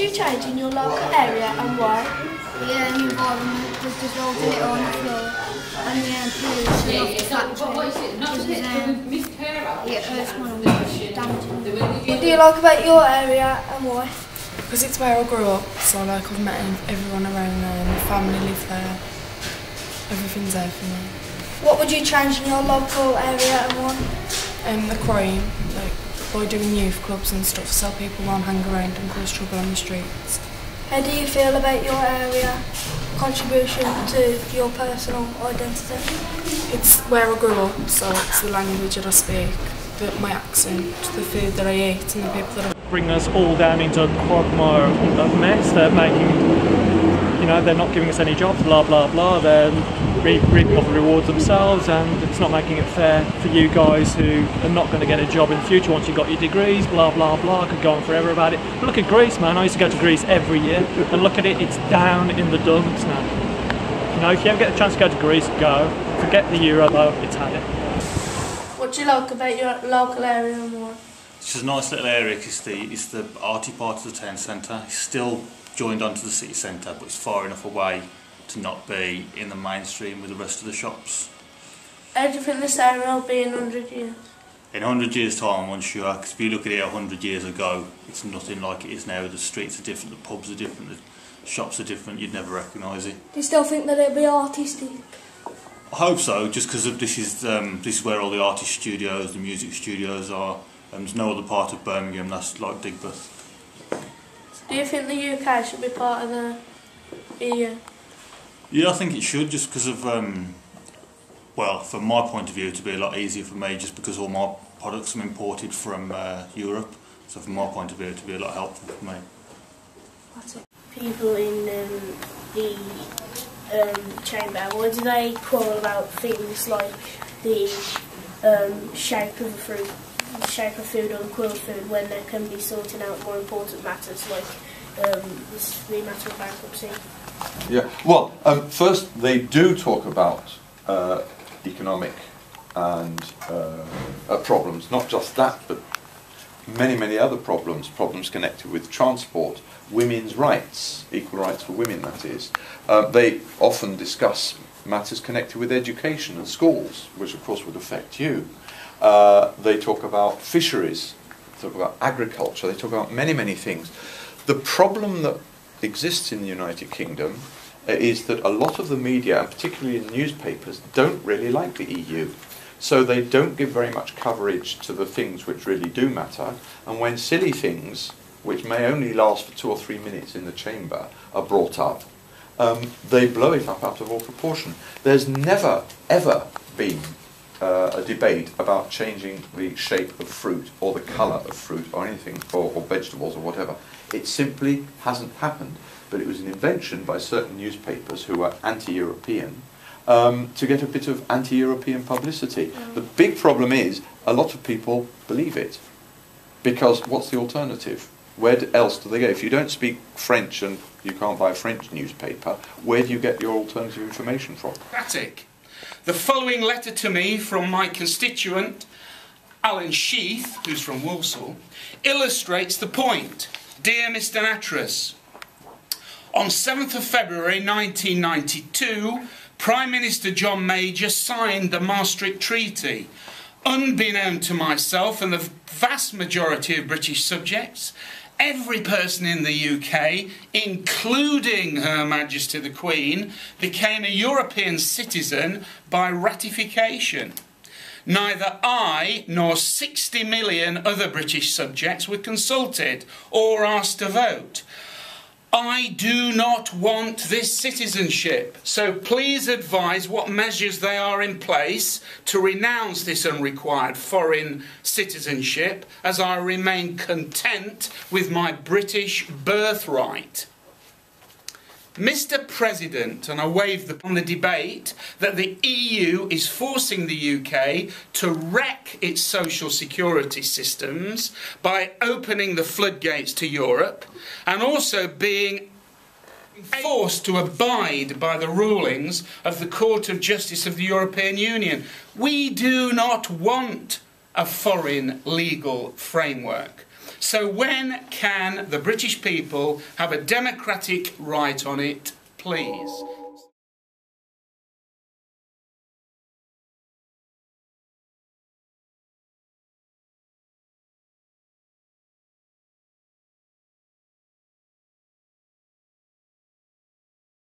you change in your local area and why? The um, environment was dissolved in it on the floor and the um, pollution of the factory because um, it hurts my lungs, damaging. What do you like about your area and why? Because it's where I grew up, so like I've met everyone around there, my family live there. Everything's there for me. What would you change in your local area and why? And the crime, like by doing youth clubs and stuff, so people won't hang around and cause trouble on the streets. How do you feel about your area contribution to your personal identity? It's where I grew up, so it's the language that I speak, the, my accent, the food that I eat, and the people that I bring us all down into a quagmire of mess. They're making, you know, they're not giving us any jobs, blah, blah, blah. They're re- reaping off the rewards themselves, and it's not making it fair for you guys who are not going to get a job in the future once you've got your degrees, blah, blah, blah. I could go on forever about it. But look at Greece, man. I used to go to Greece every year, and look at it, it's down in the dumps now. You know, if you ever get a chance to go to Greece, go. Forget the euro, though, it's had it. What do you like about your local area and why? It's just a nice little area because the, it's the arty part of the town centre. It's still joined onto the city centre but it's far enough away to not be in the mainstream with the rest of the shops. How do you think this area will be in 100 years? In 100 years time I'm unsure because if you look at it 100 years ago it's nothing like it is now. The streets are different, the pubs are different, the shops are different, you'd never recognise it. Do you still think that it'll be artistic? I hope so, just because this is um, this is where all the artist studios, the music studios are. And there's no other part of Birmingham that's like Digbeth. Do you think the UK should be part of the EU? Yeah, I think it should, just because of, um, well, from my point of view, it'd be a lot easier for me, just because all my products are imported from uh, Europe. So from my point of view, it'd be a lot helpful for me. People in um, the um, chamber, what do they quarrel about things like the um, shape of the shape of food or of food when they can be sorting out more important matters like um, the matter of bankruptcy? Yeah, well, um, first they do talk about uh, economic and uh, uh, problems, not just that, but many, many other problems, problems connected with transport, women's rights, equal rights for women, that is. Uh, they often discuss matters connected with education and schools, which of course would affect you. Uh, they talk about fisheries, they talk about agriculture, they talk about many, many things. The problem that exists in the United Kingdom uh, is that a lot of the media, and particularly in newspapers, don't really like the EU. So they don't give very much coverage to the things which really do matter. And when silly things, which may only last for two or three minutes in the chamber, are brought up, um, they blow it up out of all proportion. There's never, ever been uh, a debate about changing the shape of fruit or the colour of fruit or anything, or, or vegetables or whatever. It simply hasn't happened. But it was an invention by certain newspapers who were anti-European um, to get a bit of anti-European publicity. Mm. The big problem is a lot of people believe it. Because what's the alternative? Where else do they go? If you don't speak French and you can't buy a French newspaper, where do you get your alternative information from? Static. The following letter to me from my constituent, Alan Sheath, who's from Walsall, illustrates the point. Dear Mr Nattrass, on 7th of February 1992, Prime Minister John Major signed the Maastricht Treaty. Unbeknown to myself and the vast majority of British subjects, every person in the UK, including Her Majesty the Queen, became a European citizen by ratification. Neither I nor 60 million other British subjects were consulted or asked to vote. I do not want this citizenship, so please advise what measures they are in place to renounce this unrequired foreign citizenship as I remain content with my British birthright. Mr. President, and I wave the, on the debate that the EU is forcing the UK to wreck its social security systems by opening the floodgates to Europe and also being forced to abide by the rulings of the Court of Justice of the European Union. We do not want a foreign legal framework. So when can the British people have a democratic right on it, please?